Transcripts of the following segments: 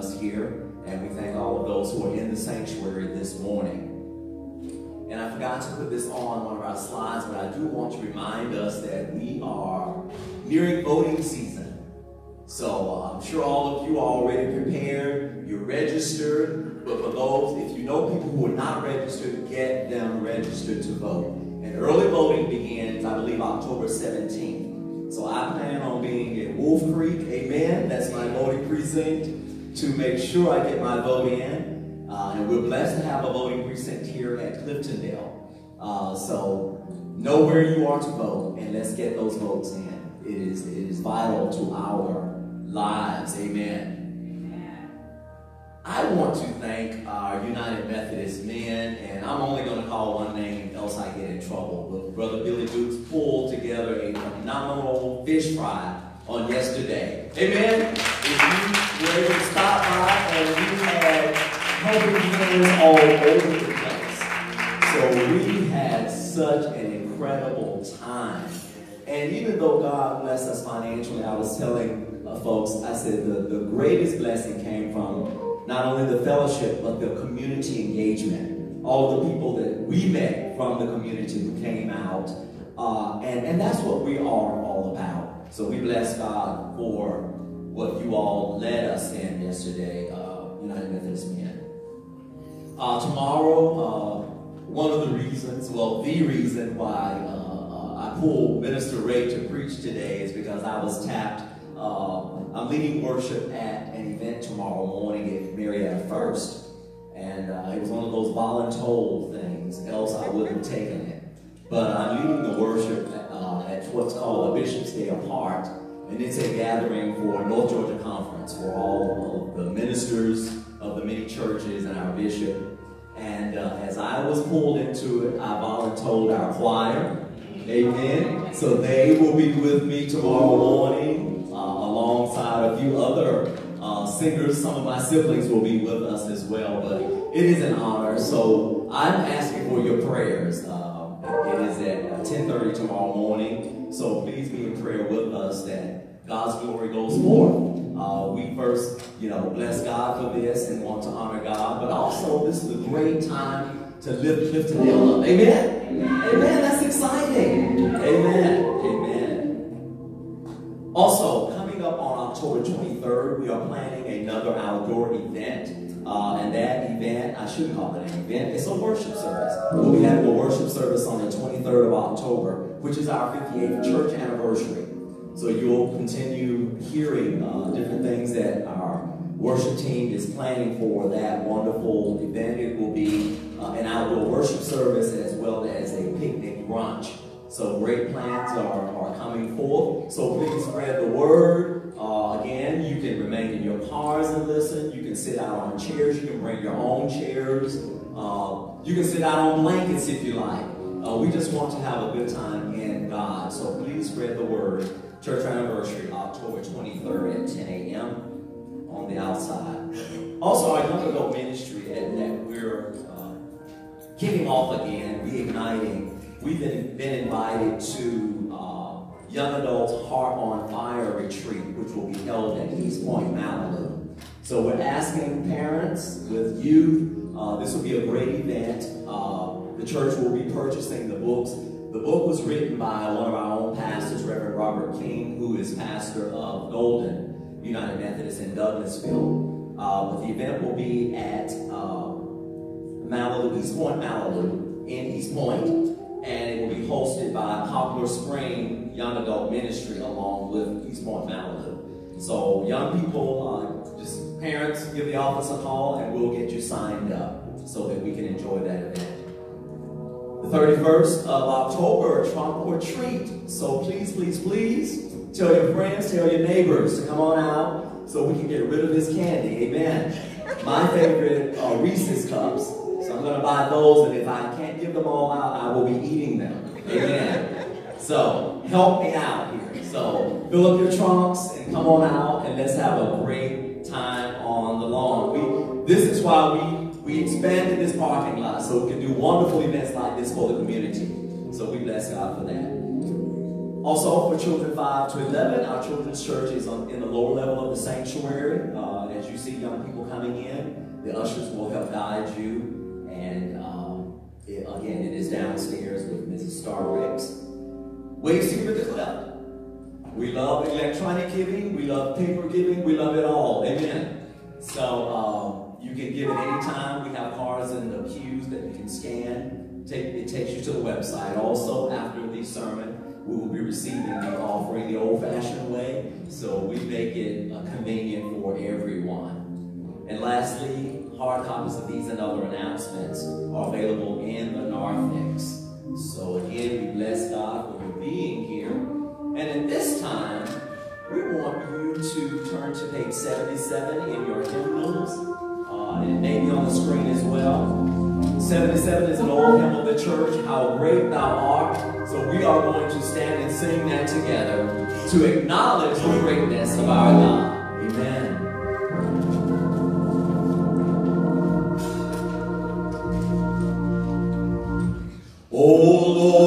us here, and we thank all of those who are in the sanctuary this morning. And I forgot to put this on one of our slides, but I do want to remind us that we are nearing voting season. So uh, I'm sure all of you are already prepared, you're registered, but for those, if you know people who are not registered, get them registered to vote. And early voting begins, I believe, October 17th. So I plan on being at Wolf Creek, amen, that's my voting precinct, to make sure I get my vote in. Uh, and we're blessed to have a voting precinct here at Cliftondale. Uh, so know where you are to vote, and let's get those votes in. It is, it is vital to our lives. Amen. I want to thank our United Methodist men, and I'm only going to call one name, else I get in trouble. But Brother Billy Dukes pulled together a phenomenal fish fry on yesterday. Amen. If you were stop by, and we had helping hands all over the place. So we had such an incredible time. And even though God blessed us financially, I was telling uh, folks, I said the, the greatest blessing came from not only the fellowship, but the community engagement. All the people that we met from the community who came out. Uh, and, and that's what we are all about. So we bless God for what you all led us in yesterday, uh, United Methodist Men. Uh, tomorrow, uh, one of the reasons, well, the reason why uh, uh, I pulled Minister Ray to preach today is because I was tapped I'm leading worship at an event tomorrow morning at Marietta First. And uh, it was one of those voluntold things, else I wouldn't have taken it. But I'm leading the worship uh, at what's called a Bishop's Day Apart. And it's a gathering for North Georgia Conference for all of the ministers of the many churches and our bishop. And uh, as I was pulled into it, I volunteered our choir. Amen. So they will be with me tomorrow morning alongside a few other uh, singers. Some of my siblings will be with us as well, but it is an honor. So I'm asking for your prayers. Uh, it is at 10.30 tomorrow morning, so please be in prayer with us that God's glory goes forth. Uh, we first, you know, bless God for this and want to honor God, but also this is a great time to lift, lift and up. Amen? Amen. Amen. That's exciting. Amen. Amen. Also, coming up on October 23rd, we are planning another outdoor event. Uh, and that event, I shouldn't call it an event, it's a worship service. We'll be having a worship service on the 23rd of October, which is our 58th church anniversary. So you'll continue hearing uh, different things that our worship team is planning for that wonderful event. It will be uh, an outdoor worship service as well as a picnic brunch. So great plans are, are coming forth. So please spread the word. Uh, again, you can remain in your cars and listen. You can sit out on chairs. You can bring your own chairs. Uh, you can sit out on blankets if you like. Uh, we just want to have a good time in God. So please spread the word. Church anniversary, October 23rd at 10 a.m. on the outside. Also, our young adult ministry that, that we're uh, kicking off again, reigniting we've been, been invited to uh, Young Adults Heart on Fire retreat, which will be held at East Point, Mallalieu. So we're asking parents with youth, uh, this will be a great event. Uh, the church will be purchasing the books. The book was written by one of our own pastors, Reverend Robert King, who is pastor of Golden United Methodist in Douglasville. Uh, but the event will be at uh, Mallalieu, East Point, Mallalieu, in East Point and it will be hosted by Poplar Spring Young Adult Ministry along with East Point Mallalieu. So young people, uh, just parents, give the office a call and we'll get you signed up so that we can enjoy that event. The 31st of October, trunk or treat. So please, please, please tell your friends, tell your neighbors to come on out so we can get rid of this candy. Amen. My favorite are Reese's cups. So I'm going to buy those, and if I can't give them all out, I will be eating them. Amen. So help me out here. So fill up your trunks and come on out, and let's have a great time on the lawn. We, this is why we we expanded this parking lot so we can do wonderful events like this for the community. So we bless God for that. Also, for children 5 to 11, our children's church is on, in the lower level of the sanctuary. Uh, as you see young people coming in, the ushers will help guide you. And um, it, again, it is downstairs with Mrs. Starricks. Ways to give at the. We love electronic giving, we love paper giving, we love it all. Amen. So, um, you can give at any time. We have cards in the pews that you can scan. Take, it takes you to the website. Also, after the sermon, we will be receiving the offering the old-fashioned way, so we make it uh, convenient for everyone. And lastly, hard copies of these and other announcements are available in the narthex. So again, we bless God for you being here. And at this time, we want you to turn to page 77 in your hymnals. Uh, and it may be on the screen as well. 77 is an old hymn of the church, How Great Thou Art. So we are going to stand and sing that together to acknowledge the greatness of our God. Amen. Oh Lord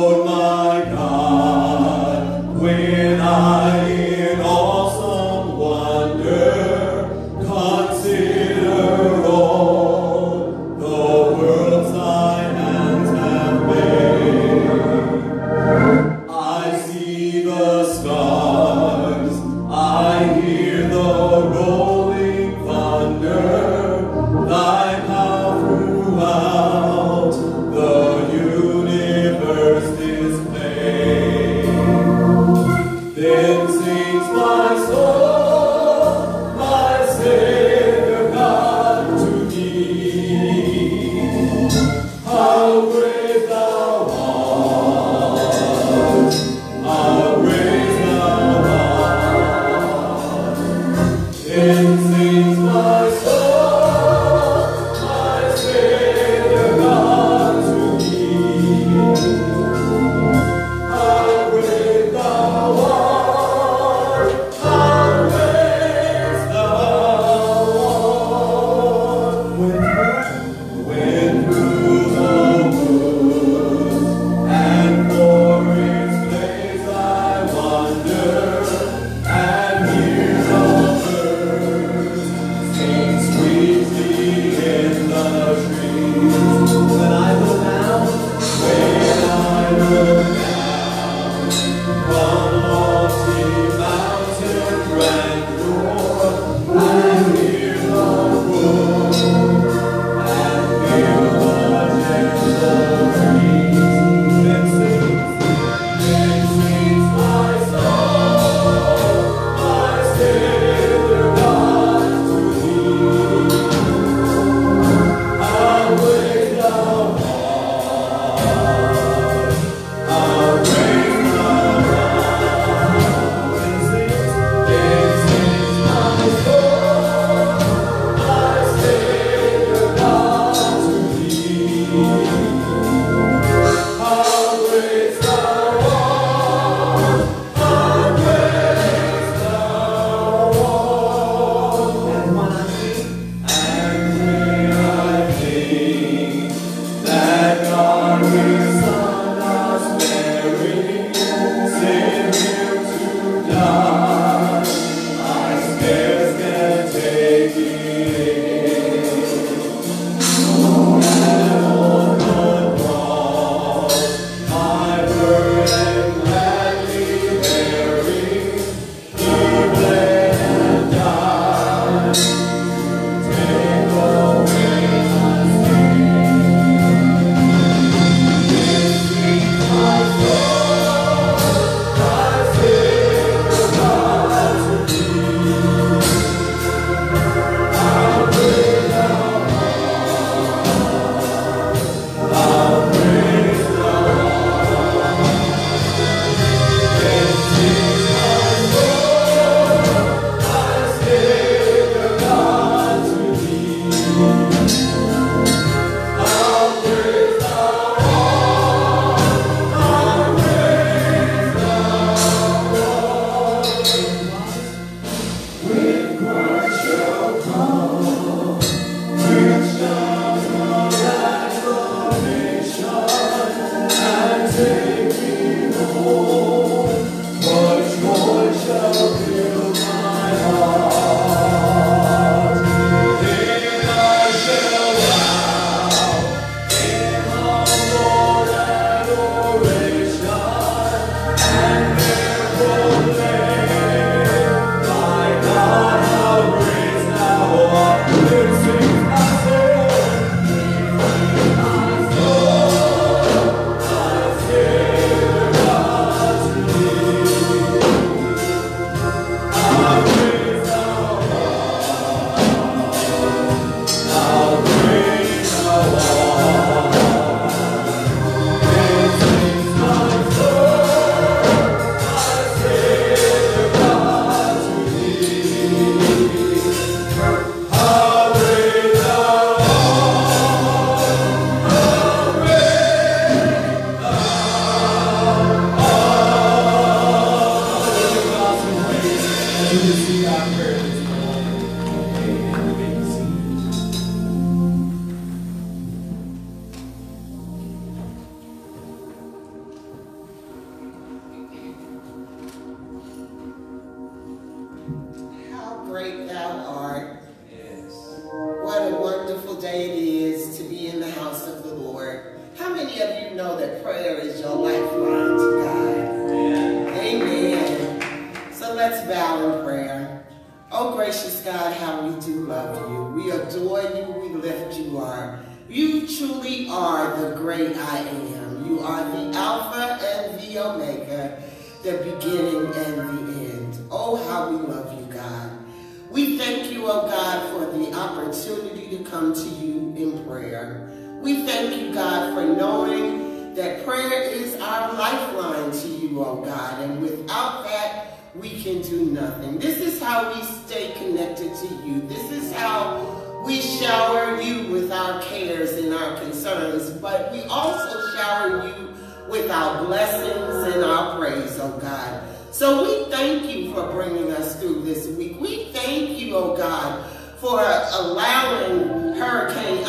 our cares and our concerns, but we also shower you with our blessings and our praise, oh God. So we thank you for bringing us through this week. We thank you, oh God, for allowing Hurricane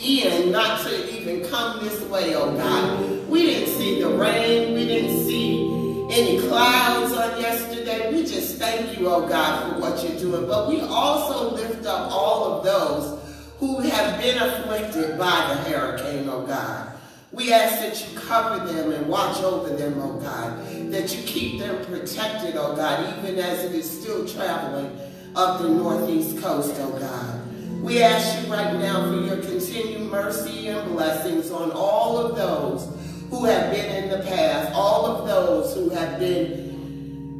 Ian not to even come this way, oh God. We didn't see the rain. We didn't see any clouds on yesterday. We just thank you, oh God, for what you're doing. But we also lift up all of those who have been afflicted by the hurricane, oh God. We ask that you cover them and watch over them, oh God, that you keep them protected, oh God, even as it is still traveling up the northeast coast, oh God. We ask you right now for your continued mercy and blessings on all of those who have been in the past, all of those who have been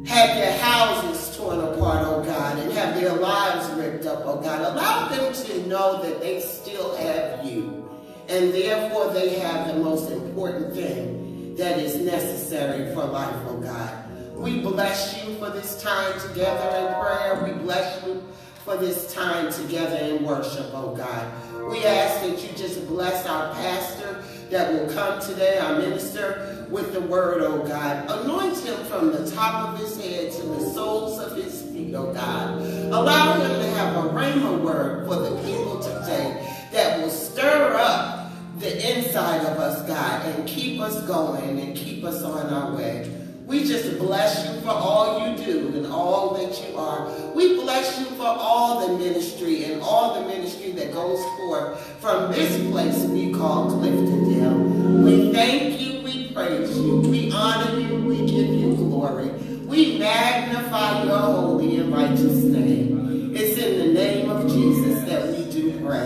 have their houses torn apart, oh God, and have their lives ripped up, oh God. Allow them to know that they still have you, and therefore they have the most important thing that is necessary for life, oh God. We bless you for this time together in prayer. We bless you for this time together in worship, oh God. We ask that you just bless our pastor that will come today, our minister, with the word, O God. Anoint him from the top of his head to the soles of his feet, O oh God. Allow him to have a rhema word for the people today that will stir up the inside of us, God, and keep us going and keep us on our way. We just bless you for all you do and all that you are. We bless you for all the ministry and all the ministry that goes forth from this place we call Cliftondale. We thank you praise you. We honor you. We give you glory. We magnify your holy and righteous name. It's in the name of Jesus that we do pray.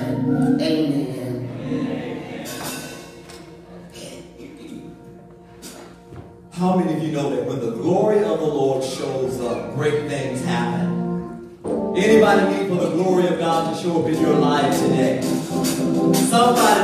Amen. How many of you know that when the glory of the Lord shows up, great things happen? Anybody need for the glory of God to show up in your life today? Somebody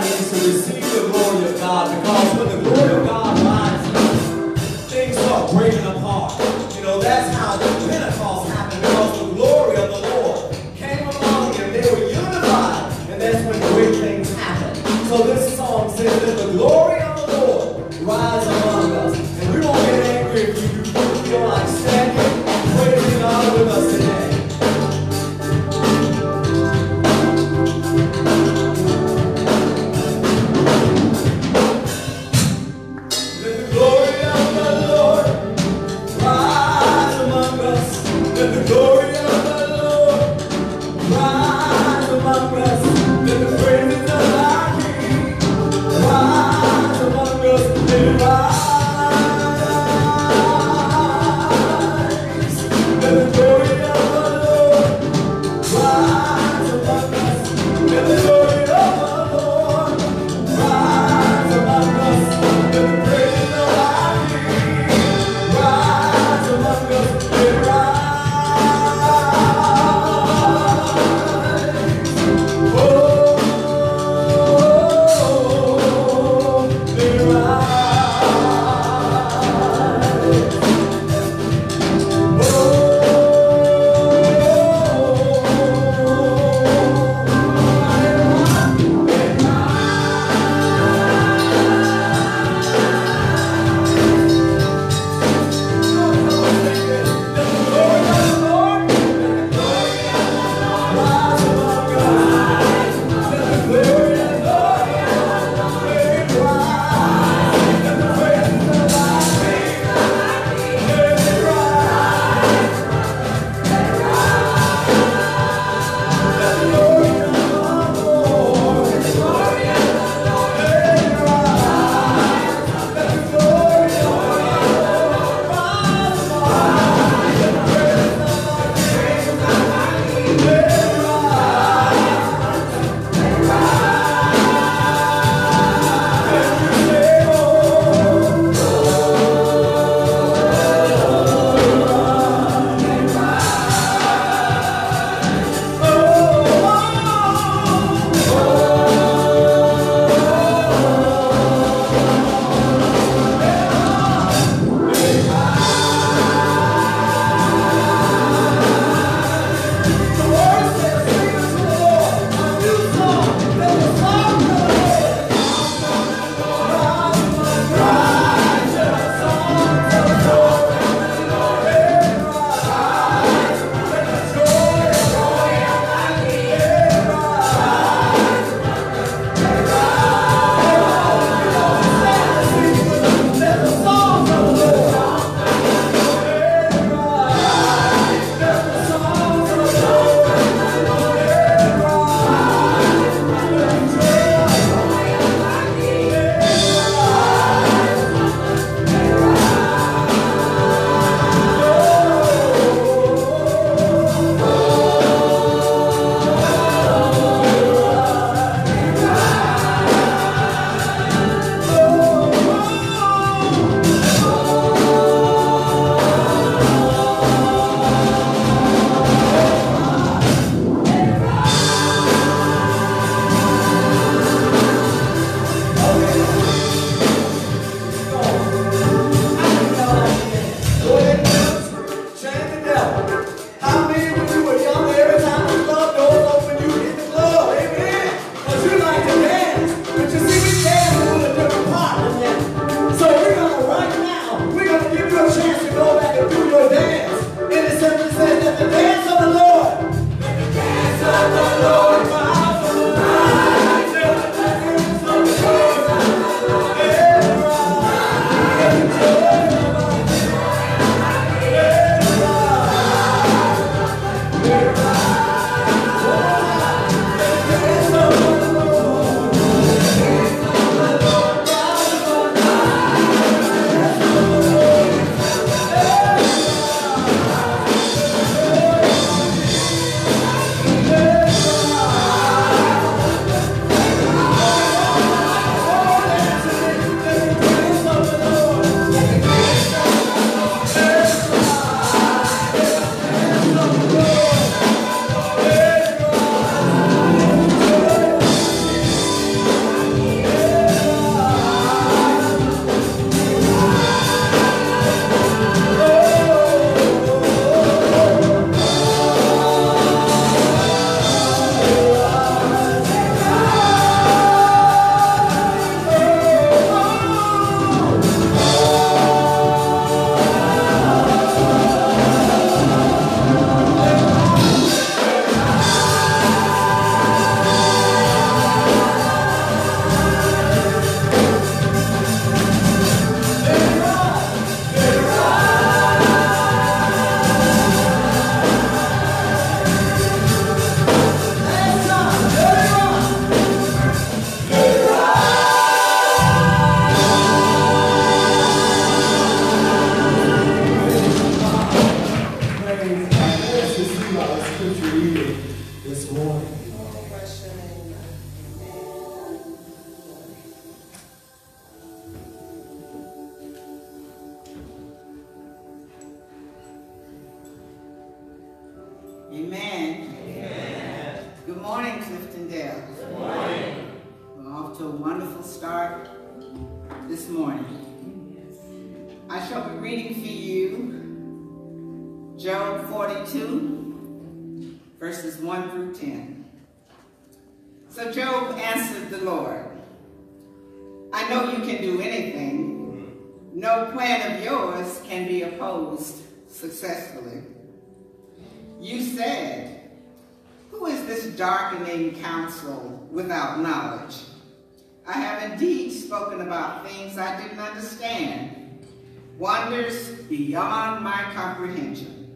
wonders beyond my comprehension.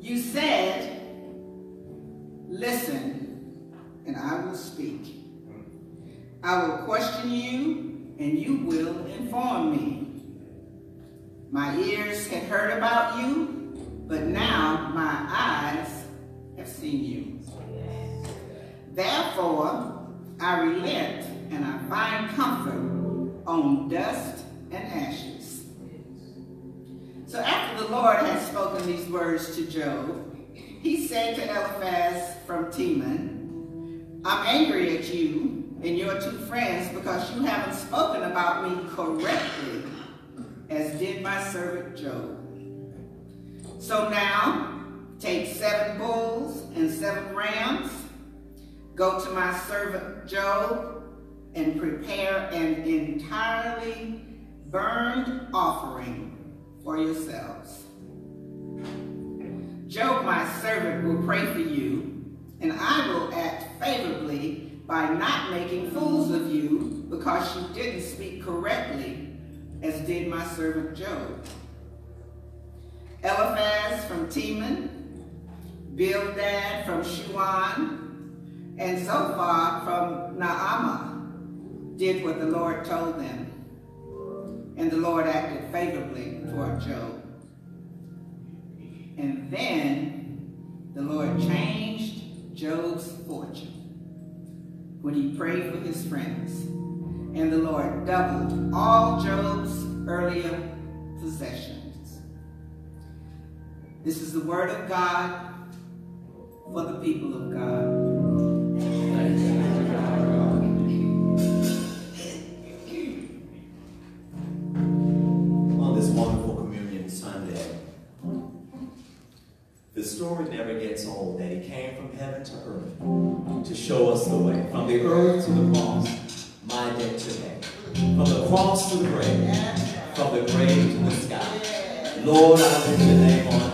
You said, listen, and I will speak. I will question you, and you will inform me. My ears had heard about you, but now my eyes have seen you. Therefore, I relent and I find comfort on dust and ashes. So after the Lord had spoken these words to Job, he said to Eliphaz from Teman, I'm angry at you and your two friends because you haven't spoken about me correctly as did my servant Job. So now, take seven bulls and seven rams Go to my servant Job and prepare an entirely burned offering for yourselves. Job, my servant, will pray for you, and I will act favorably by not making fools of you because you didn't speak correctly as did my servant Job. Eliphaz from Teman, Bildad from Shuah, and Zophar from Naamah did what the Lord told them. And the Lord acted favorably toward Job. And then the Lord changed Job's fortune when he prayed for his friends. And the Lord doubled all Job's earlier possessions. This is the word of God for the people of God. The story never gets old that he came from heaven to earth to show us the way. From the earth to the cross, my debt to pay. From the cross to the grave, from the grave to the sky. Lord, I lift your name on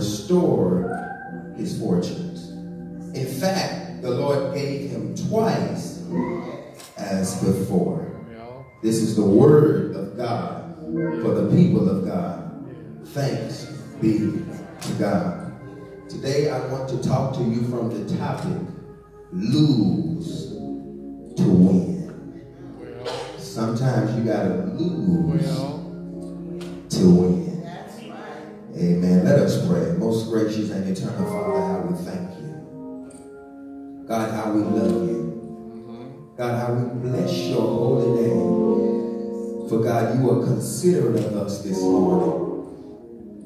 Lord restored his fortunes. In fact, the Lord gave him twice as before. This is the word of God for the people of God. Thanks be to God. Today I want to talk to you from the topic, lose to win. Sometimes you gotta lose to win. Let us pray. Most gracious and eternal Father, how we thank you. God, how we love you. God, how we bless your holy name. For God, you are considerate of us this morning.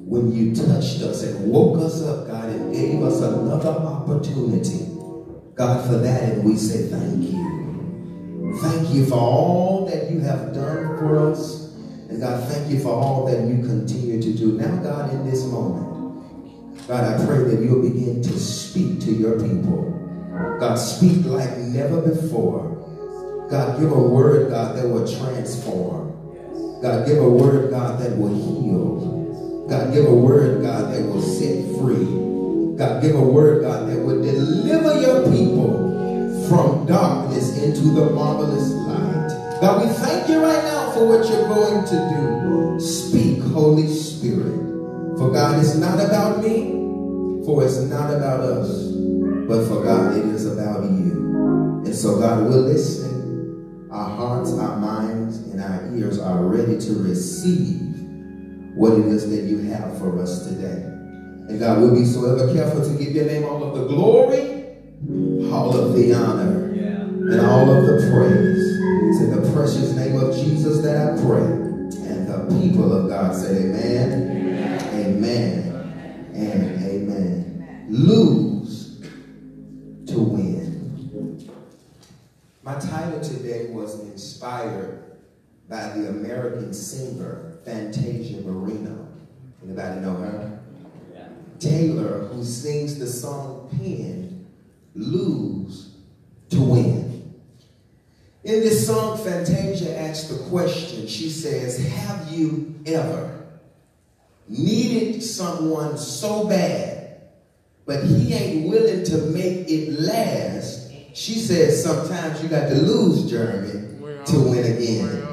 When you touched us and woke us up, God, and gave us another opportunity. God, for that, and we say thank you. Thank you for all that you have done for us. And God, thank you for all that you continue to do. Now, God, in this moment, God, I pray that you'll begin to speak to your people. God, speak like never before. God, give a word, God, that will transform. God, give a word, God, that will heal. God, give a word, God, that will set free. God, give a word, God, that will deliver your people from darkness into the marvelous light. God, we thank you right now for what you're going to do. Speak, Holy Spirit. For God, is not about me, for it's not about us, but for God, it is about you. And so, God, we're listening. Our hearts, our minds, and our ears are ready to receive what it is that you have for us today. And God, we'll be so ever careful to give your name all of the glory, all of the honor, yeah. and all of the praise. Precious name of Jesus that I pray. And the people of God say amen, amen, amen, and amen. Lose to win. My title today was inspired by the American singer Fantasia Barrino. Anybody know her? Taylor, who sings the song Pen, Lose to Win. In this song, Fantasia asks the question. She says, Have you ever needed someone so bad, but he ain't willing to make it last? She says, Sometimes you got to lose, Jeremy, to win again.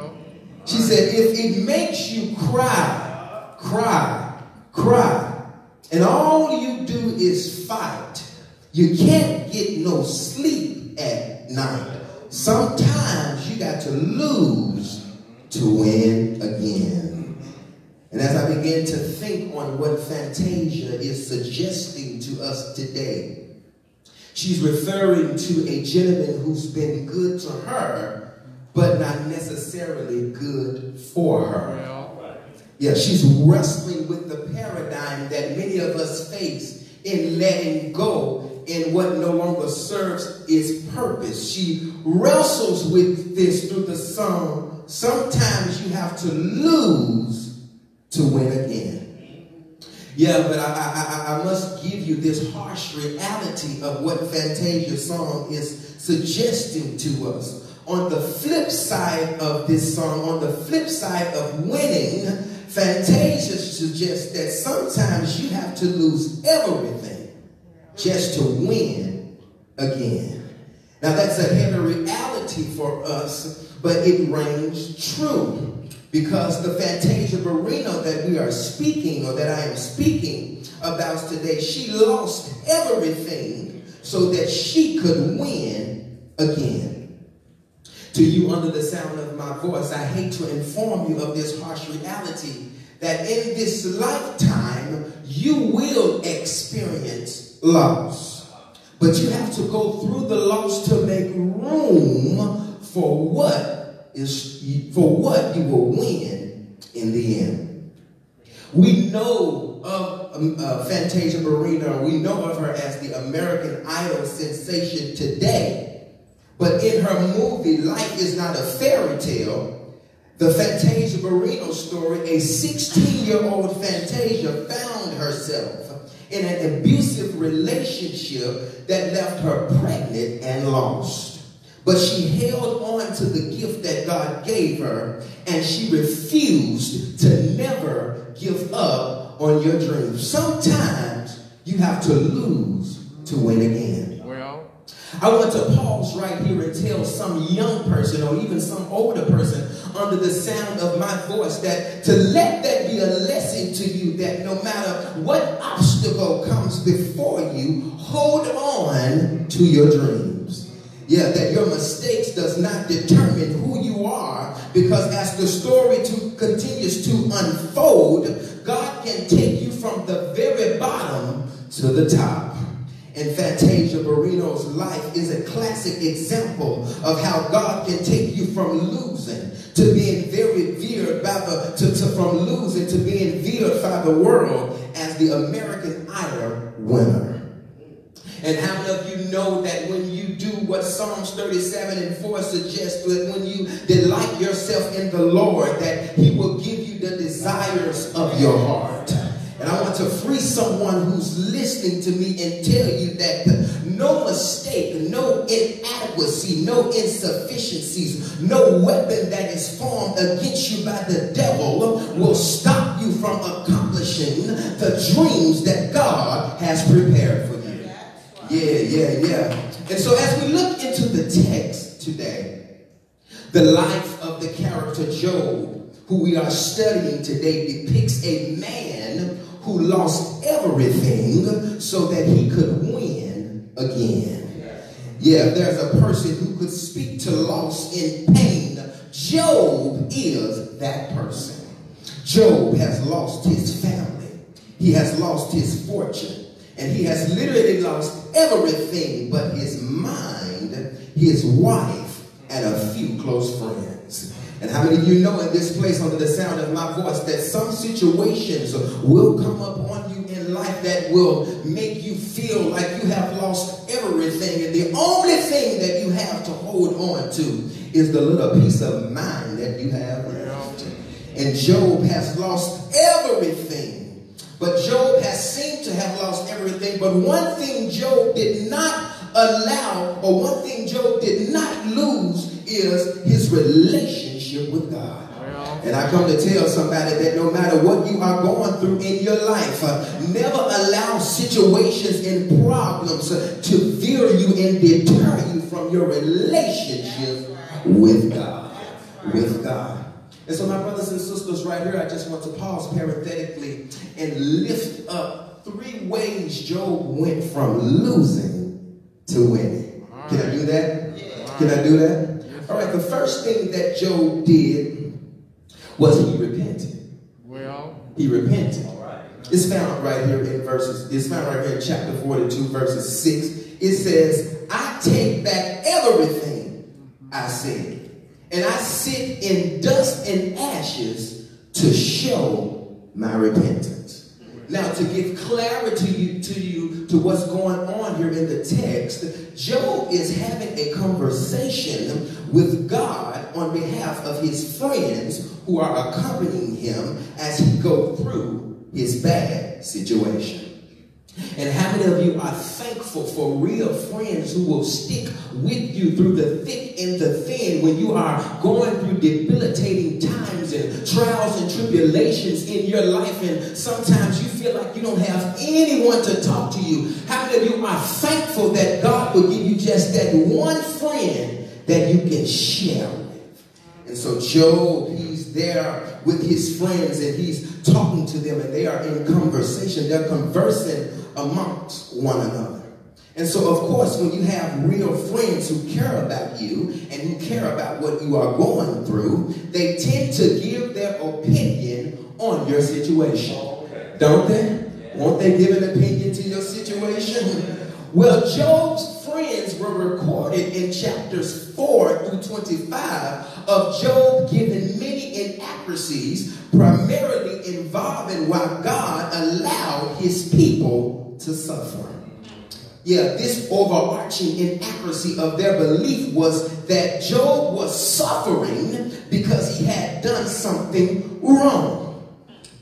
She said, If it makes you cry, cry, cry, and all you do is fight, you can't get no sleep at night. Sometimes you got to lose to win again. And as I begin to think on what Fantasia is suggesting to us today, she's referring to a gentleman who's been good to her, but not necessarily good for her. Yeah, she's wrestling with the paradigm that many of us face in letting go in what no longer serves its purpose. She wrestles with this through the song, sometimes you have to lose to win again. Yeah, but I, I, I, must give you this harsh reality of what Fantasia's song is suggesting to us. On the flip side of this song, on the flip side of winning, Fantasia suggests that sometimes you have to lose everything just to win again. Now that's a heavy reality for us, but it reigns true because the Fantasia Barrino that we are speaking or that I am speaking about today, she lost everything so that she could win again. To you under the sound of my voice, I hate to inform you of this harsh reality that in this lifetime you will experience loss. But you have to go through the loss to make room for what is for what you will win in the end. We know of um, uh, Fantasia Barrino. We know of her as the American Idol sensation today. But in her movie, Life is Not a Fairy Tale, the Fantasia Barrino story, a 16-year-old Fantasia found herself in an abusive relationship that left her pregnant and lost. But she held on to the gift that God gave her and she refused to never give up on your dreams. Sometimes you have to lose to win again. I want to pause right here and tell some young person or even some older person under the sound of my voice that to let that be a lesson to you that no matter what obstacle comes before you, hold on to your dreams. Yeah, that your mistakes does not determine who you are because as the story to, continues to unfold, God can take you from the very bottom to the top. And Fantasia Barrino's life is a classic example of how God can take you from losing to being very veered by the, to, to, from losing to being veered by the world as the American Idol winner. And how many of you know that when you do what Psalms 37 and 4 suggests, that when you delight yourself in the Lord, that he will give you the desires of your heart. And I want to free someone who's listening to me and tell you that no mistake, no inadequacy, no insufficiencies, no weapon that is formed against you by the devil will stop you from accomplishing the dreams that God has prepared for you. Yeah, yeah, yeah. And so as we look into the text today, the life of the character Job, who we are studying today, depicts a man who lost everything so that he could win again. Yeah, there's a person who could speak to loss in pain. Job is that person. Job has lost his family. He has lost his fortune. And he has literally lost everything but his mind, his wife, and a few close friends. And how many of you know in this place under the sound of my voice that some situations will come up on you in life that will make you feel like you have lost everything and the only thing that you have to hold on to is the little piece of mind that you have left. And Job has lost everything. But Job has seemed to have lost everything. But one thing Job did not allow, or one thing Job did not lose, is his relationship relationship with God. And I come to tell somebody that no matter what you are going through in your life, uh, never allow situations and problems uh, to veer you and deter you from your relationship with God. With God. And so, my brothers and sisters, right here, I just want to pause parenthetically and lift up three ways Job went from losing to winning. Can I do that? Can I do that? All right, the first thing that Job did was he repented. Well, he repented. All right. It's found right here in verses, it's found right here in chapter 42, verses 6. It says, I take back everything I said, and I sit in dust and ashes to show my repentance. Now, to give clarity to you to what's going on here in the text, Job is having a conversation with God on behalf of his friends who are accompanying him as he go through his bad situation. And how many of you are thankful for real friends who will stick with you through the thick and the thin when you are going through debilitating times and trials and tribulations in your life and sometimes you feel like you don't have anyone to talk to you. How many of you are thankful that God will give you just that one friend that you can share with? And so Job, he's there with his friends and he's talking to them and they are in conversation. They're conversing amongst one another. And so, of course, when you have real friends who care about you and who care about what you are going through, they tend to give their opinion on your situation. Don't they? Won't they give an opinion to your situation? Well, Job's friends were recorded in chapters 4 through 25 of Job giving many inaccuracies, primarily involving why God allowed his people to suffer. Yeah, this overarching inaccuracy of their belief was that Job was suffering because he had done something wrong.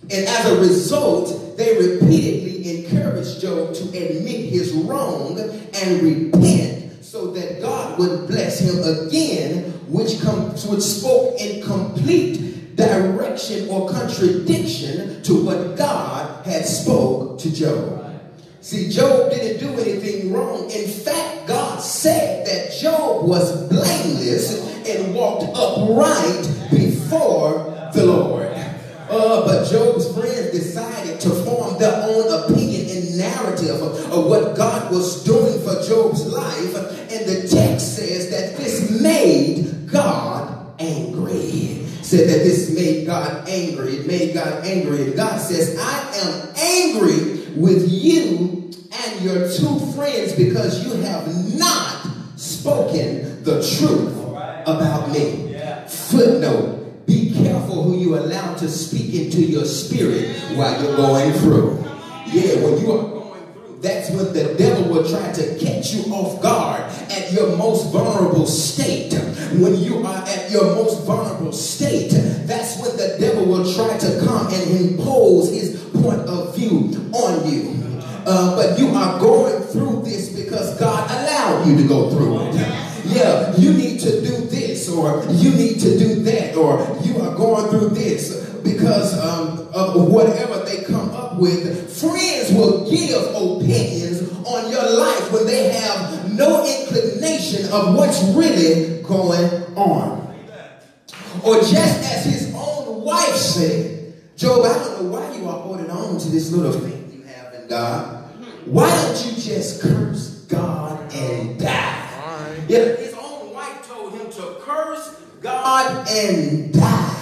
And as a result, they repeatedly encouraged Job to admit his wrong and repent so that God would bless him again, which, which spoke in complete direction or contradiction to what God had spoke to Job. See, Job didn't do anything wrong. In fact, God said that Job was blameless and walked upright before the Lord. Uh, but Job's friends decided to form their own opinion and narrative of, of what God was doing for Job's life. And the text says that this made God angry. Said that this made God angry. It made God angry. And God says, I am angry with you and your two friends because you have not spoken the truth about me. Footnote, be careful who you allow to speak into your spirit while you're going through. Yeah, when you are going through, that's when the devil will try to catch you off guard at your most vulnerable state. When you are at your most vulnerable state, that's when the devil will try to come and impose his point of view on you. Uh, but you are going through this because God allowed you to go through it. Yeah, you need to do this, or you need to do that, or you are going through this because um, of whatever they come up with. Friends will give opinions on your life when they have no inclination of what's really going on. Or just as his own wife said, Job, I don't know why you are holding on to this little thing you have in God. Why don't you just curse God and die? Yeah, his own wife told him to curse God and die.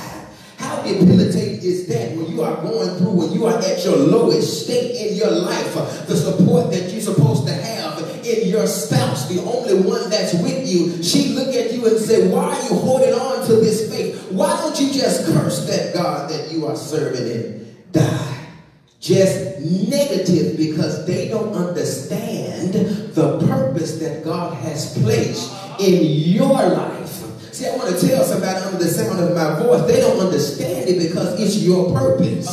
How debilitating is that when you are going through, when you are at your lowest state in your life, the support that you're supposed to have in your spouse, the only one that's with you, she look at you and say, why are you holding on to this faith? Why don't you just curse that God that you are serving and die? Just negative because they don't understand the purpose that God has placed in your life. See, I want to tell somebody under the sound of my voice, they don't understand it because it's your purpose.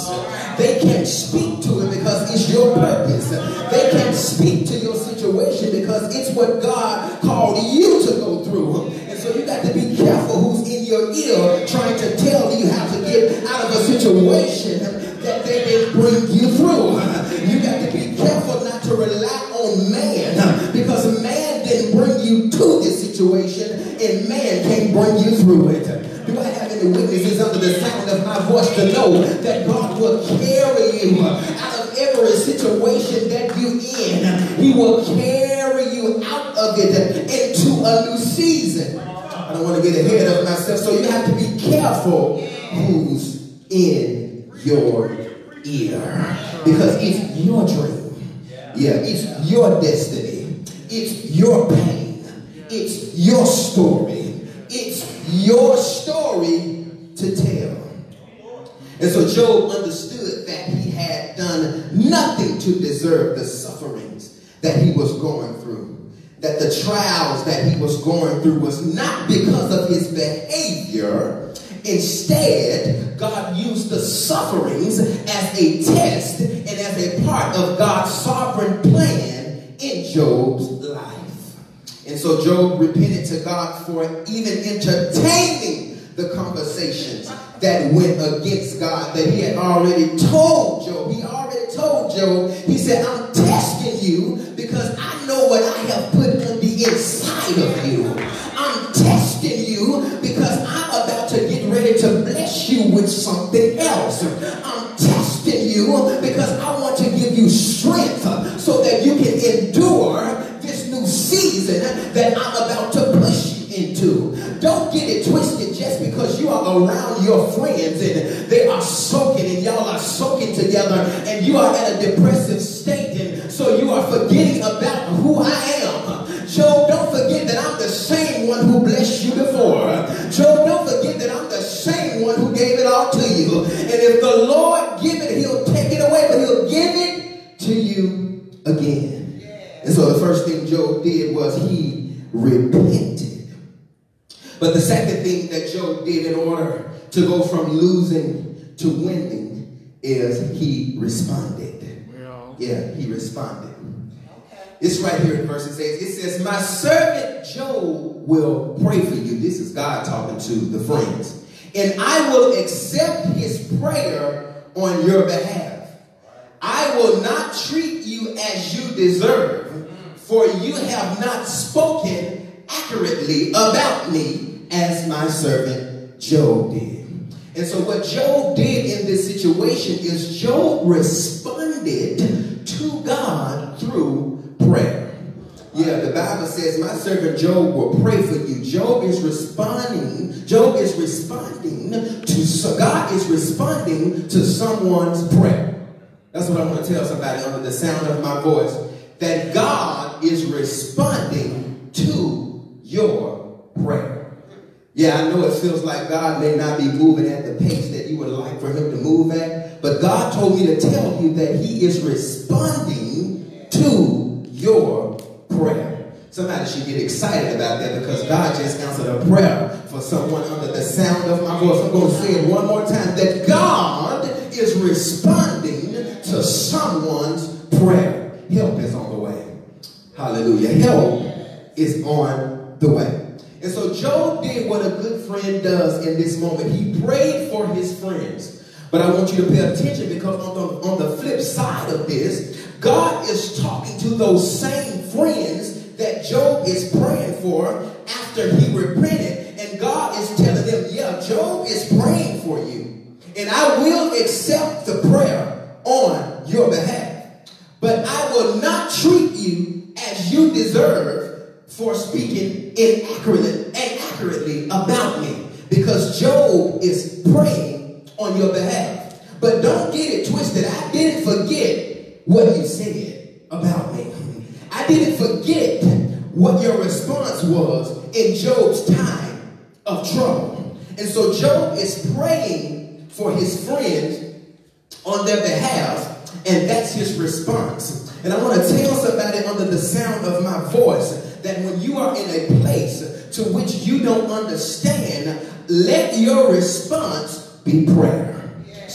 They can't speak to it because it's your purpose. They can't speak to your situation because it's what God called you to go through. And so you got to be careful who's in your ear trying to tell you how to get out of a situation that they didn't bring you through. You got to be careful not to rely on man because you to this situation and man can't bring you through it. Do I have any witnesses under the sound of my voice to know that God will carry you out of every situation that you're in? He will carry you out of it into a new season. I don't want to get ahead of myself, so you have to be careful who's in your ear because it's your dream. Yeah, it's your destiny. It's your pain. It's your story. It's your story to tell. And so Job understood that he had done nothing to deserve the sufferings that he was going through. That the trials that he was going through was not because of his behavior Instead, God used the sufferings as a test and as a part of God's sovereign plan in Job's life. And so Job repented to God for even entertaining the conversations that went against God that he had already told Job. He already told Job, he said, I'm testing you because I know what I have put on the inside of you. Depressive state. And so you are forgetting servant Job will pray for you. This is God talking to the friends. And I will accept his prayer on your behalf. I will not treat you as you deserve, for you have not spoken accurately about me as my servant Job did. And so what Job did in this situation is Job responded to God through prayer. Yeah, the Bible says, my servant Job will pray for you. Job is responding. Job is responding to, so God is responding to someone's prayer. That's what I want to tell somebody under the sound of my voice. That God is responding to your prayer. Yeah, I know it feels like God may not be moving at the pace that you would like for him to move at, but God told me to tell you that he is responding to your prayer. Somebody should get excited about that because God just answered a prayer for someone under the sound of my voice. I'm going to say it one more time that God is responding to someone's prayer. Help is on the way. Hallelujah. Help is on the way. And so Job did what a good friend does in this moment. He prayed for his friends. But I want you to pay attention because on the, on the flip side of this, God is talking to those same friends that Job is praying for after he repented. And God is telling them, yeah, Job is praying for you. And I will accept the prayer on your behalf. But I will not treat you as you deserve for speaking inaccurately, inaccurately about me. Because Job is praying on your behalf. But don't get it twisted. I didn't forget what you said about me. I didn't forget what your response was in Job's time of trouble. And so Job is praying for his friends on their behalf, and that's his response. And I want to tell somebody under the sound of my voice that when you are in a place to which you don't understand, let your response be prayer.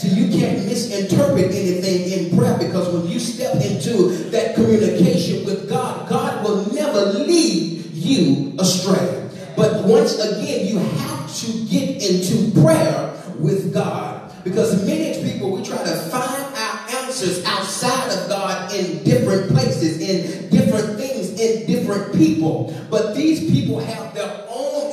So you can't misinterpret anything in prayer because when you step into that communication with God, God will never lead you astray. But once again, you have to get into prayer with God. Because many people, we try to find our answers outside of God in different places, in different things, in different people. But these people have their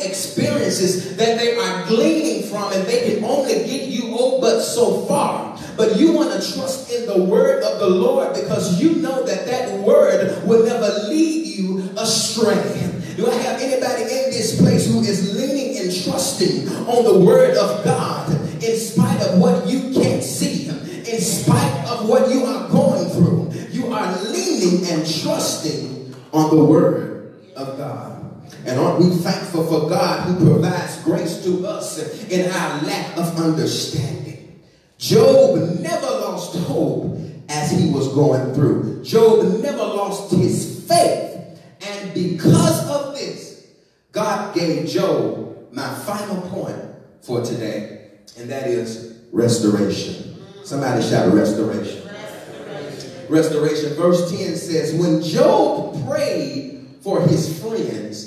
experiences that they are gleaning from, and they can only get you oh but so far. But you want to trust in the word of the Lord because you know that that word will never lead you astray. Do I have anybody in this place who is leaning and trusting on the word of God in spite of what you can't see, in spite of what you are going through? You are leaning and trusting on the word of God. And aren't we thankful for God who provides grace to us in our lack of understanding? Job never lost hope as he was going through. Job never lost his faith. And because of this, God gave Job my final point for today, and that is restoration. Somebody shout restoration. Restoration. restoration. Verse 10 says, When Job prayed for his friends,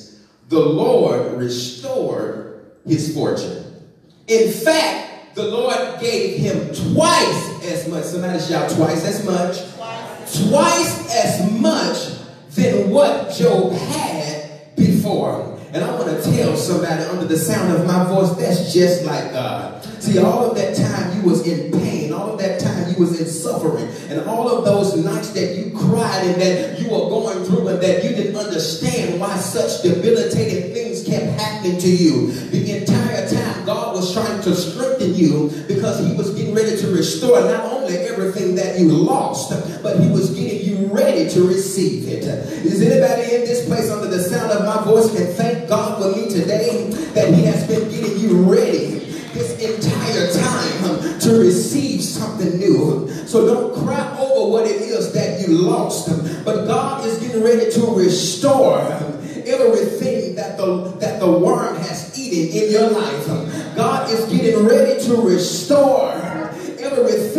the Lord restored his fortune. In fact, the Lord gave him twice as much. Somebody shout twice as much. Twice, twice as much than what Job had before. And I want to tell somebody under the sound of my voice, that's just like God. See, all of that time you was in pain, all of that time you was in suffering, and all of those nights that you cried and that you were going through and that you didn't understand why such debilitating things kept happening to you. The entire time God was trying to strengthen you because he was getting ready to restore not only everything that you lost, but he was getting you ready to receive it. Is anybody in this place under the sound of my voice can thank God for me today that he has been getting you ready entire time um, to receive something new. So don't cry over what it is that you lost. But God is getting ready to restore everything that the, that the worm has eaten in your life. God is getting ready to restore everything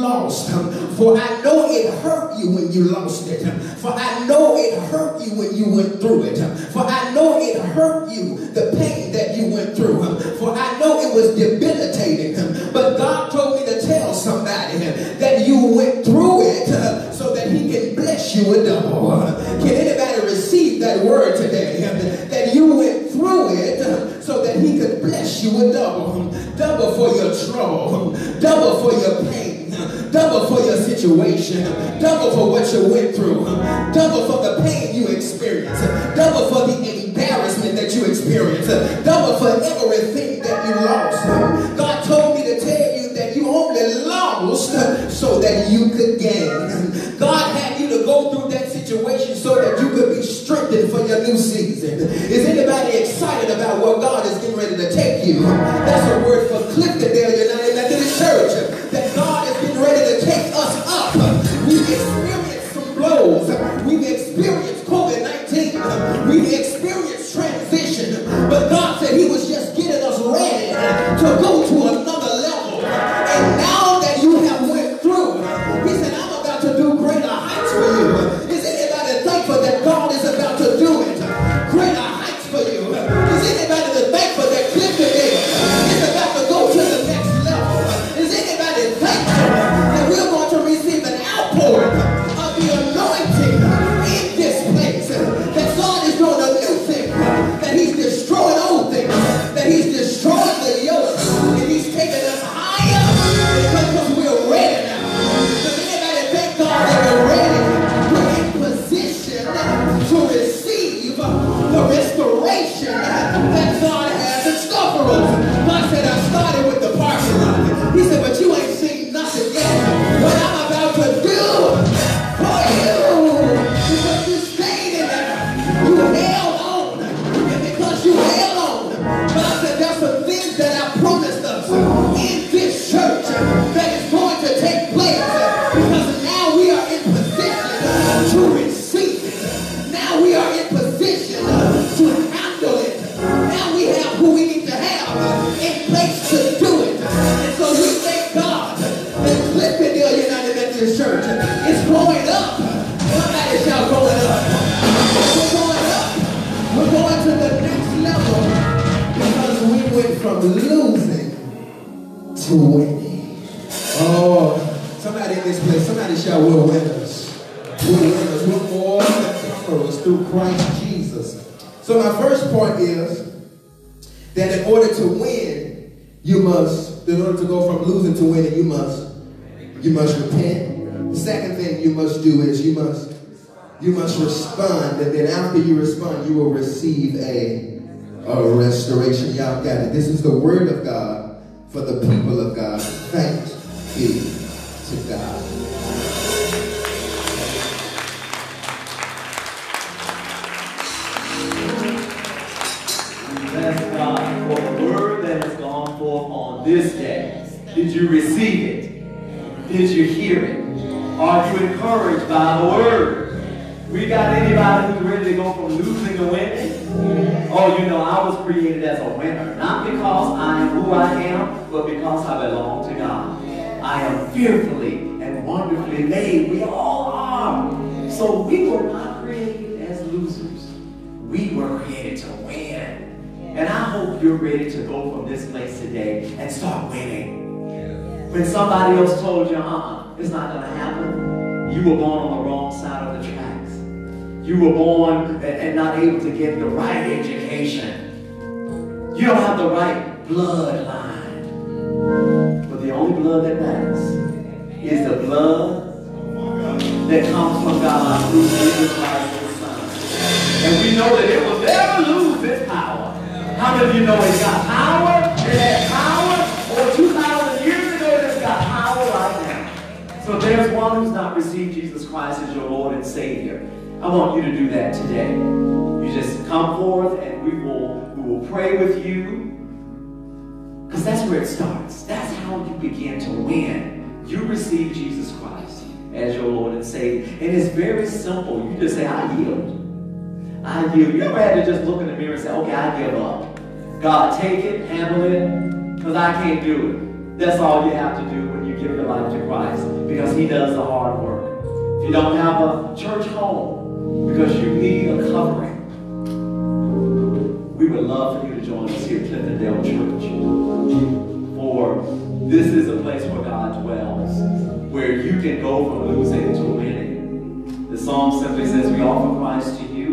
lost. For I know it hurt you when you lost it. For I know it hurt you when you went through it. For I know it hurt you, the pain that you went through. For I know it was debilitating. But God told me to tell somebody that you went through it so that he can bless you with double. Can anybody receive that word today? That you went through it so that he could bless you with double. Double for your trouble. Double for your pain. Double for your situation. Double for what you went through. Double for the pain you experienced. Double for the embarrassment that you experienced. Double for everything that you lost. God told me to tell you that you only lost so that you could gain. God had you to go through that situation so that you could be strengthened for your new season. Is anybody excited about what God is getting ready to take you? That's a word for Cliftondale word of God for the people of God. Thanks be to God. Bless God for the word that has gone forth on this day. Did you receive it? Did you hear it? Are you encouraged by the word? We got anybody who's ready to go from losing to winning? Oh, you know, I was created as a winner. Not because I am who I am, but because I belong to God. I am fearfully and wonderfully made. We all are. So we were not created as losers. We were created to win. And I hope you're ready to go from this place today and start winning. When somebody else told you, uh-uh, it's not going to happen, you were born on the wrong side of the tracks. You were born and not able to get the right education. You don't have the right bloodline. But the only blood that matters is the blood that comes from God through Jesus Christ, His Son. And we know that it will never lose its power. How many of you know it's got power? It had power over 2,000 years ago. It's got power right now. So there's one who's not received Jesus Christ as your Lord and Savior. I want you to do that today. You just come forth and we will, we will pray with you. Because that's where it starts. That's how you begin to win. You receive Jesus Christ as your Lord and Savior. And it's very simple. You just say, I yield. I yield. You ever had to just look in the mirror and say, okay, I give up. God, take it, handle it, because I can't do it. That's all you have to do when you give your life to Christ, because He does the hard work. If you don't have a church home, because you need a covering, we would love for you to join us here at Cliftondale Church. For this is a place where God dwells, where you can go from losing to winning. The psalm simply says, We offer Christ to you.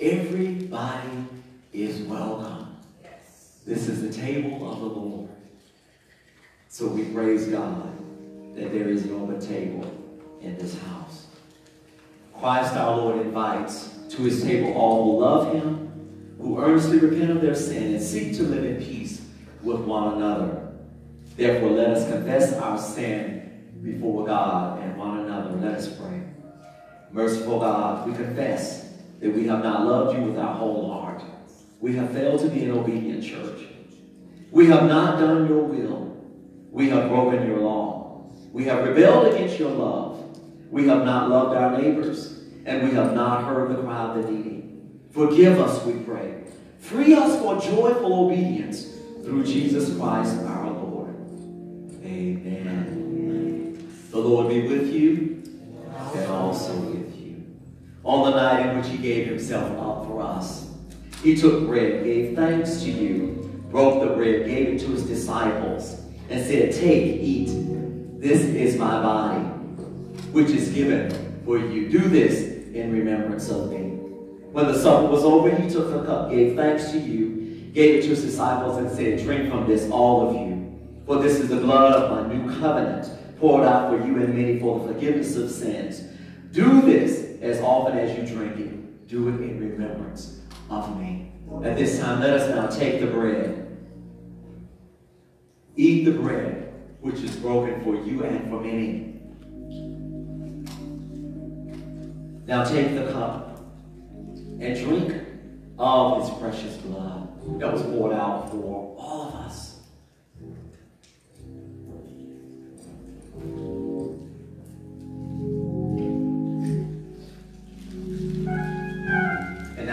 Everybody is welcome. Yes. This is the table of the Lord. So we praise God that there is an open table in this house. Christ our Lord invites to his table all who love him, who earnestly repent of their sin and seek to live in peace with one another. Therefore, let us confess our sin before God and one another. Let us pray. Merciful God, we confess that we have not loved you with our whole heart. We have failed to be an obedient church. We have not done your will. We have broken your law. We have rebelled against your love. We have not loved our neighbors, and we have not heard the cry of the needy. Forgive us, we pray. Free us for joyful obedience through Jesus Christ our Lord. Amen. The Lord be with you and also with you. On the night in which he gave himself up for us, he took bread, gave thanks to you, broke the bread, gave it to his disciples, and said, Take, eat. This is my body, which is given for you. Do this in remembrance of me. When the supper was over, he took the cup, gave thanks to you, gave it to his disciples, and said, Drink from this, all of you. For this is the blood of my new covenant, poured out for you and many for the forgiveness of sins. Do this as often as you drink it. Do it in remembrance of me. At this time, let us now take the bread. Eat the bread, which is broken for you and for many. Now take the cup and drink of his precious blood that was poured out for all of us.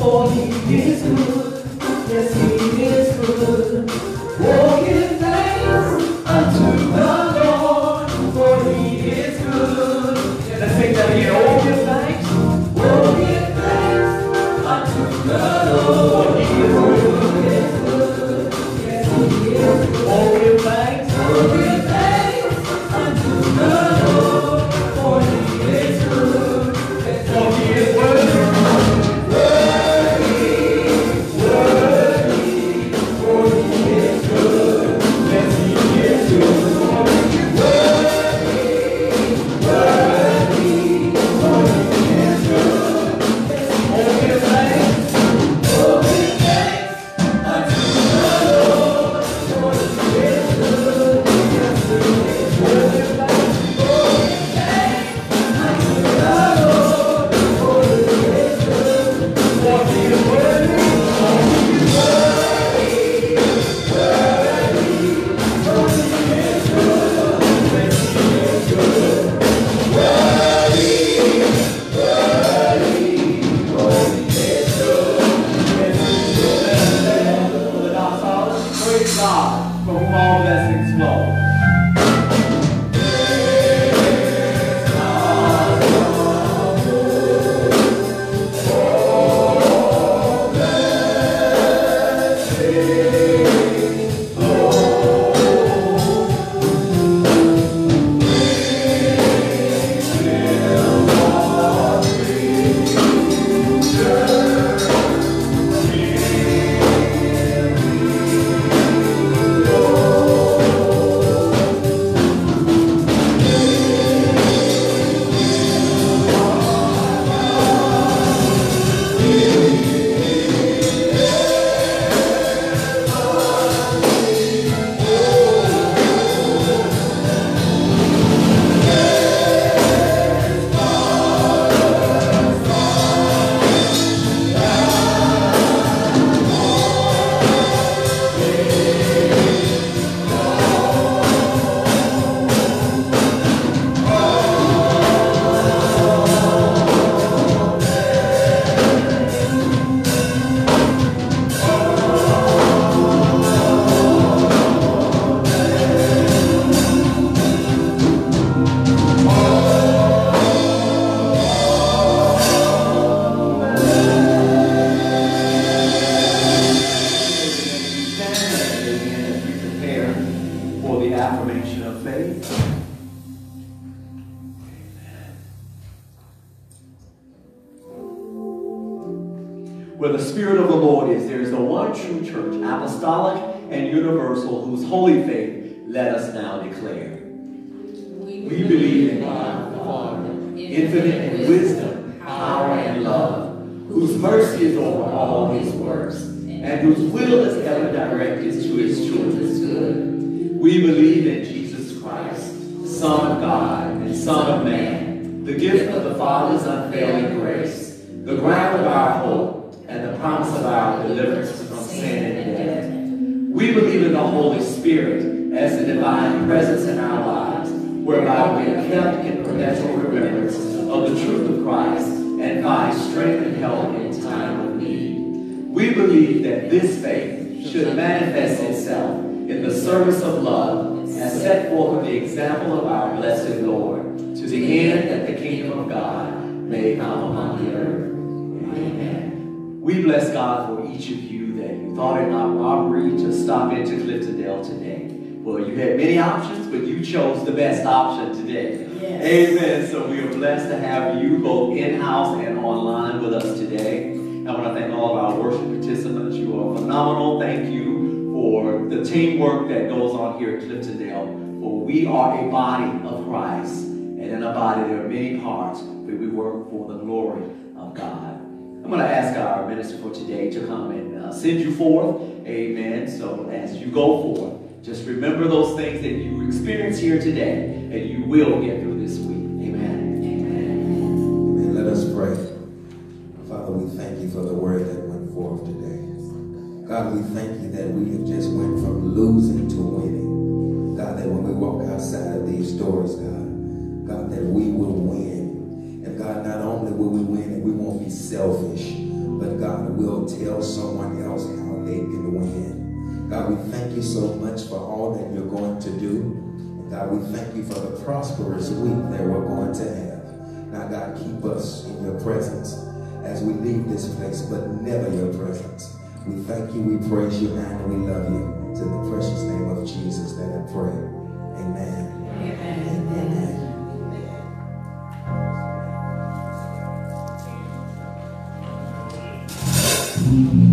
For he is good, yes, he teamwork that goes on here at Cliftondale. For we are a body of Christ. And in a body, there are many parts, but we work for the glory of God. I'm going to ask our minister for today to come and uh, send you forth. Amen. So as you go forth, just remember those things that you experience here today, and you will get through this week. God, we thank you that we have just went from losing to winning. God, that when we walk outside of these doors, God, God, that we will win. And God, not only will we win and we won't be selfish, but God, we'll tell someone else how they can win. God, we thank you so much for all that you're going to do. And God, we thank you for the prosperous week that we're going to have. Now, God, keep us in your presence as we leave this place, but never your presence. We thank you, we praise you, and we love you. It's in the precious name of Jesus that I pray. Amen. Amen. Amen. Amen.